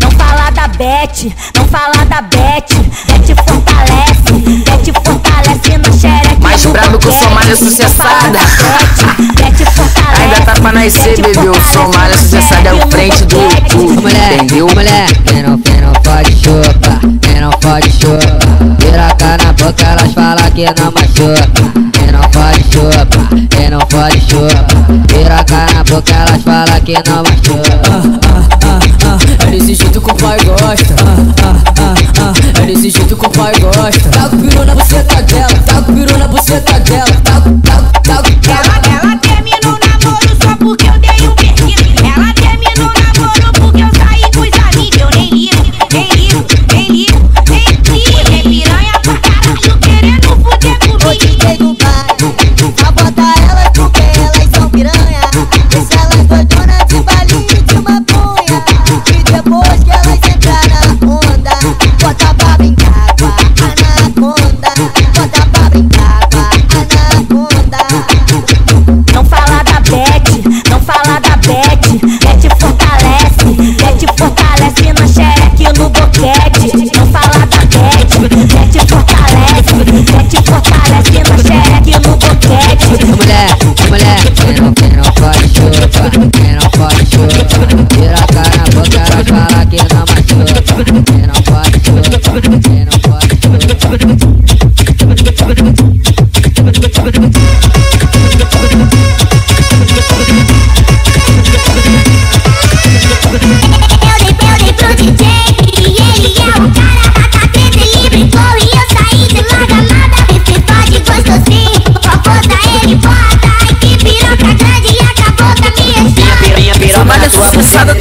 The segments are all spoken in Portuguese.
Não fala da Beth, não fala da Beth. Beth fortalece, Beth fortalece no xereque. Mais brabo que. Somália Não fala sucessada. da Beth, Beth fortalece. Ainda tá pra nascer, Beth bebê. O fortalece Somália no sucessada é o frente do mulher, Entendeu? mulher, quem não, quem não pode chupar, Boca, elas falam que não machuca. Quem não pode chupar, quem não pode chupar. Piraca na boca, elas falam que não machuca. É desse jeito que o pai gosta. É desse jeito que o pai gosta. Taca o peru na buceta dela. Taca o peru na buceta dela.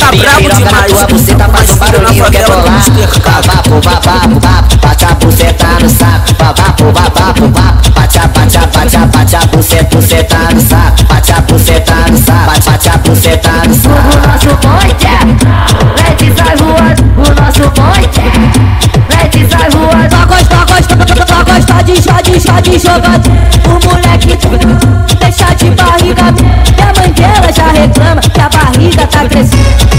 Tá minha brabo demais. Na tua buceta faz um barulhinho que é bolar Babapo, babapo, bapo Bate a buceta no saco. Babapo, babapo, bapo Bate a, bate a, bate a, bate a buceta, buceta no saco. Bate a buceta no saco Bate, bate a buceta no saco. O nosso bonde é Lete sai voando, o nosso bonde é Lete sai voando Só gosta, gosta, só gosta de chá, de chá, de jogador O moleque deixa de barriga. E a mãe dela já reclama que a barriga tá crescendo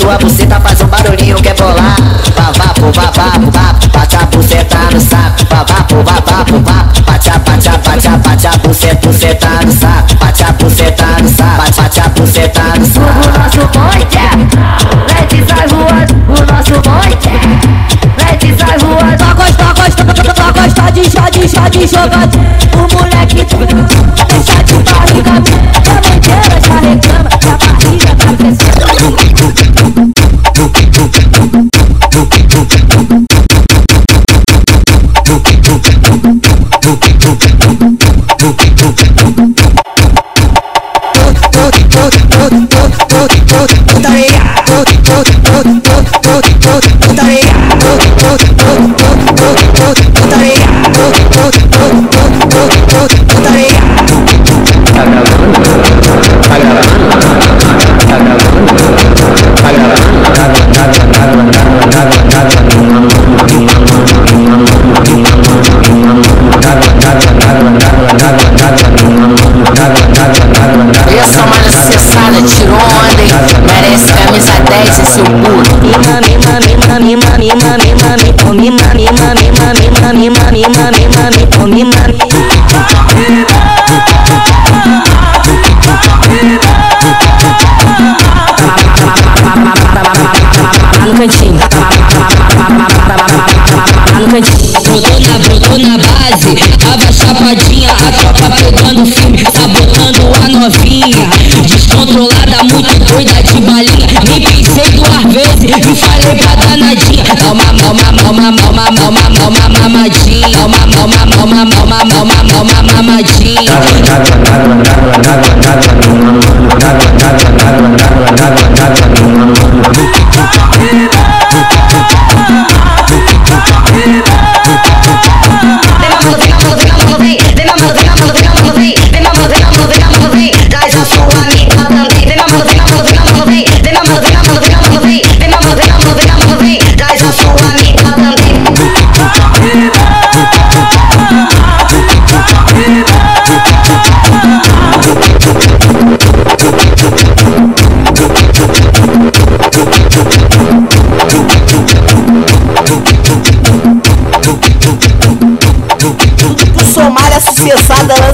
tua buceta faz um barulhinho que é bolar. Babapo, babapo, bapo Bate a buceta no saco. Babapo, babapo, bapo bate a, buceta, buceta no saco. Bate a buceta no saco. Bate, bate a buceta no O saco nosso bonde é? Lete sai voando, o nosso bonde é? Lete sai voando Só gosta, gosta, só gosta de de chá, de jogador O moleque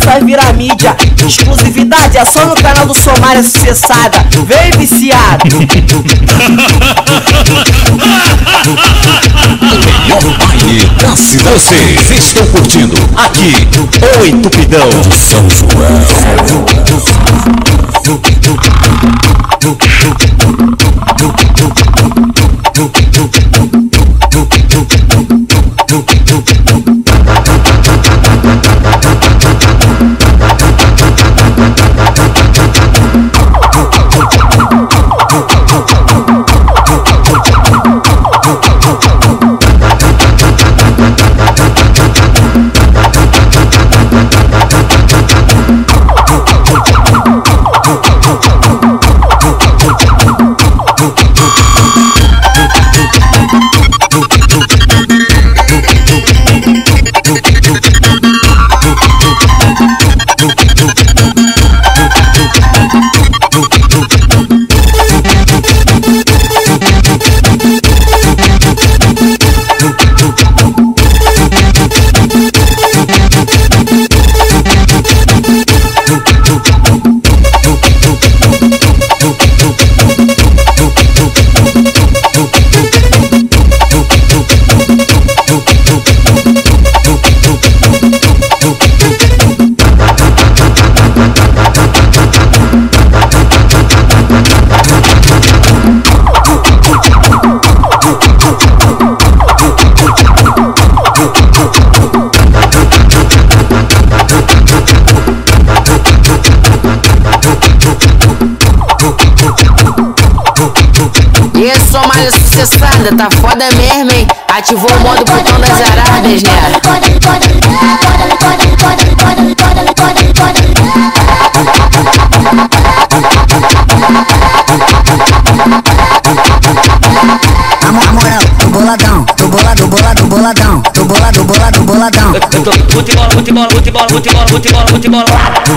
vai virar mídia. Exclusividade é só no canal do Somália Sucessada. Vem viciado. Melhor baile da cidade. Vocês estão curtindo aqui o Entupidão de São João. E esse Somália sucessada, tá foda mesmo, hein? Ativou o modo botão das Arábias, né? Futebol, futebol, futebol, futebol, futebol, futebol.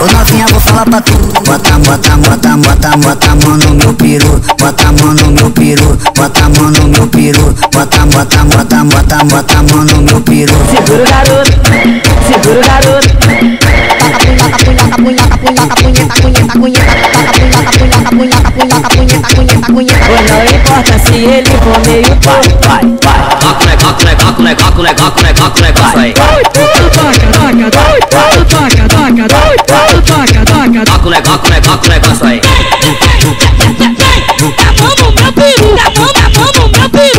Ô novinha, vou falar pra tu. Bota, bota, bota, bota, bota a mão no meu peru. Bota a mão no meu peru. Bota a mão no meu peru. Bota, bota, bota, bota, bota a mão no meu peru. Segura o garoto, segura o garoto. Ou não importa se ele for meio vai, vai, vai. Gaco, né, gaco, né, gaco, né, gaco, né, gaco, né, gaco, né, gaco, aí. Gaco, né, gaco, né, gaco, né, gaco, aí.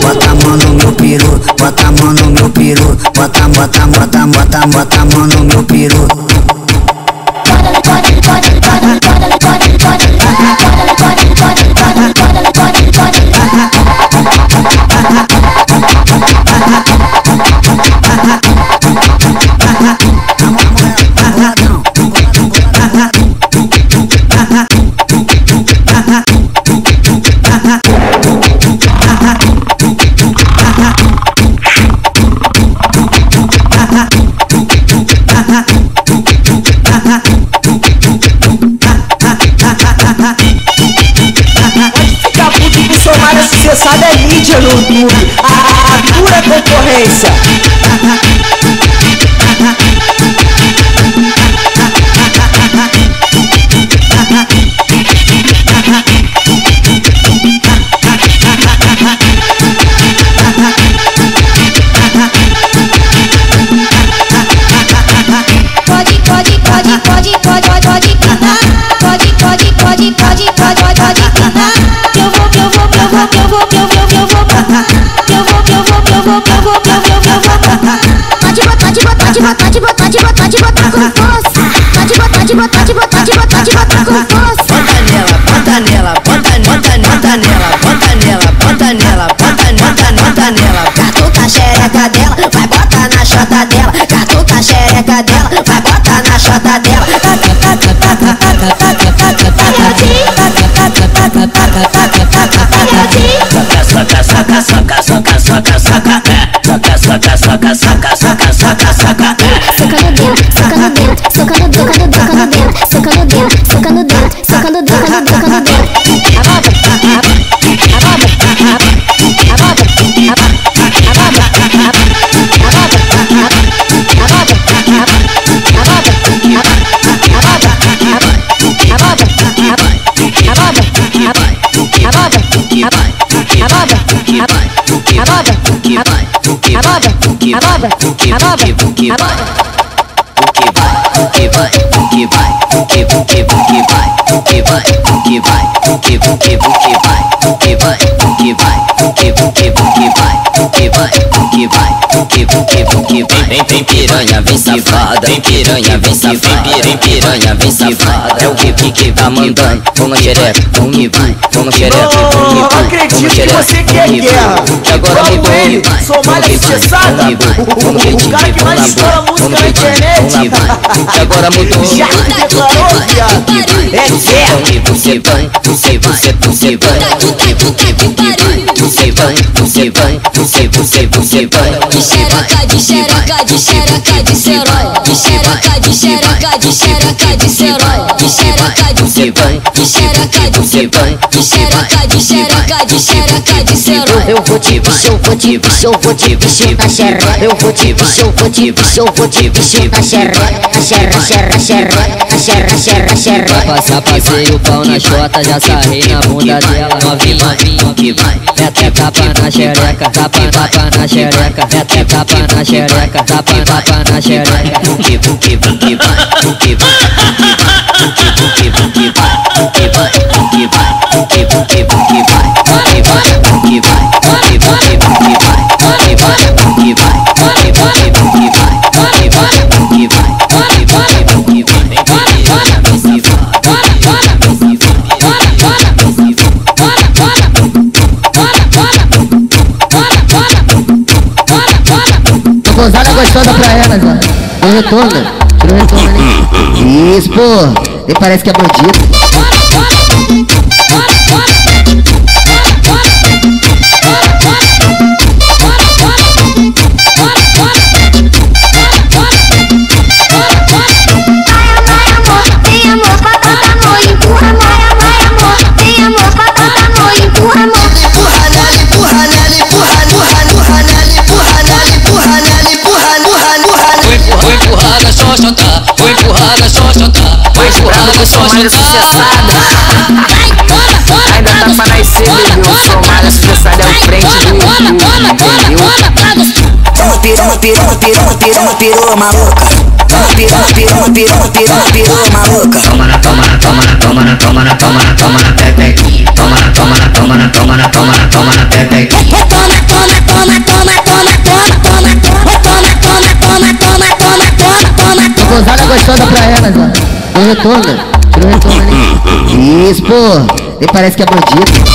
Bota a mão no meu peru. Bota a mão no meu peru. Bota, bota, bota, bota, bota a mão no meu peru. Sucessada é mídia no YouTube. A, a pura concorrência. Botar, pode botar, pode botar, pode botar, pode botar, pode botar com força. Pode botar, pode botar, pode botar, pode botar, pode botar com força. Bota nela, bota nela, bota, bota, bota nela, bota nela, bota nela, bota, bota, bota nela. Catuca a xereca dela, vai botar na chota dela. Catuca a xereca dela, vai botar na chota dela. Saca, saca, saca, saca, saca, saca, é. Saca, saca, saca, saca, saca, saca, é. Soca dentro, soca no dentro, soca no dentro, soca no soca no soca no dentro, soca no dentro, soca no dentro. buke buke bai buke bai buke bai buke bai buke buke buke bai buke bai buke bai buke buke buke bai buke bai buke bai buke buke buke bai vai, o que vai, o que vai, o que, o que, que vai, que vai, que vai, que, que, que vai. Vem, vem piranha, vem safada, vem piranha, vem safada, vem piranha, vem safada. É o que que que tá mandando? Toma xereca, um que vai, toma xereca, um Não, que vai, acredito que você quer um que guerra. vai. E agora me ele, vai, Somália Cessada. O cara que mais estoura música na internet. E agora mudou. Já declarou, viado. É certo. Você vai, você você você vai, você você vai, você vai, você você você vai, De xereca, de xereca, de xereca, de serói. De xereca, de xereca, de xereca, de serói. De xereca, de você vai, de xereca, de vai, xereca, de xereca, de xereca, de serói. Eu vou te bicho, eu vou te bicho, eu vou te bicho na xereca. Eu vou te bicho, eu vou te bicho, eu vou te bicho na xereca. Xereca, xereca, xereca, Vai passar passeio, pau na chota, já sarrei na bunda dela novinha que vai Até tapa na xereca, tapa, tapa na xereca Até tapa na xereca, tapa, tapa na xereca Buque, buque, buque, vai Buque, buque, buque, buque, vai Buque, vai, buque, vai Buque, buque, buque, vai Buque, vai, buque, vai Buque, buque, buque, vai Buque, vai, buque, vai Buque, buque, buque, vai O retorno, tira o retorno ali. Isso, pô. Nem parece que é bandido. Empurrar na Somália xoxota. sucessada. Ainda tá pra nascer, bebê. É o frente do entendeu? Toma piroma, piroma, piroma, piroma, piroma maluca. Toma piroma, piroma, piroma, piroma, piroma maluca. Toma na, toma na, toma na, toma na, toma na, toma na, toma na pepequinha. Toma na, toma na, toma na, toma na, toma na, toma na pepequinha. Toma, toma, toma, toma, toma, toma, toma, toma, toma, toma, toma, toma, toma, toma, toma, gostosa pra. O retorno, tira o retorno ali. Isso, pô. Nem parece que é bandido.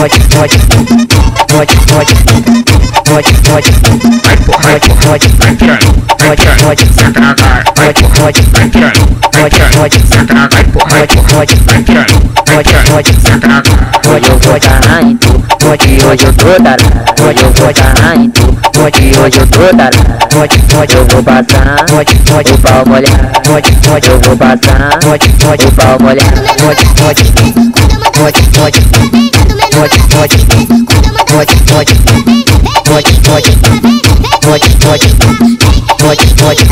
pode, pode, pode, pode, pode, pode, vai pode, pode, pode, pode, pode, pode, pode, hoje eu tô dar, hoje eu vou dar em tu, hoje hoje eu tô dar, hoje hoje eu vou passar, hoje hoje o pau molhar, hoje hoje eu vou passar, hoje hoje o pau molhar, hoje hoje, hoje hoje hoje, hoje, hoje, hoje, hoje, hoje, hoje, hoje, hoje,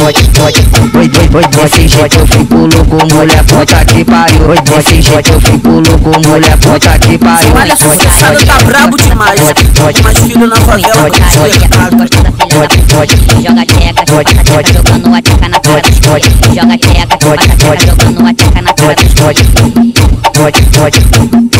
Oi, oi, oi, desse jeito eu fico louco, mulher, puta que pariu Oi, desse jeito eu fico louco, mulher, puta que pariu Somália sucessada tá brabo demais. Mais filho na favela do mercado. Joga tcheca, passa tcheca, jogando a tcheca na cara pode. Joga tcheca, passa tcheca, jogando a tcheca na cara dos pode. Pode, pode,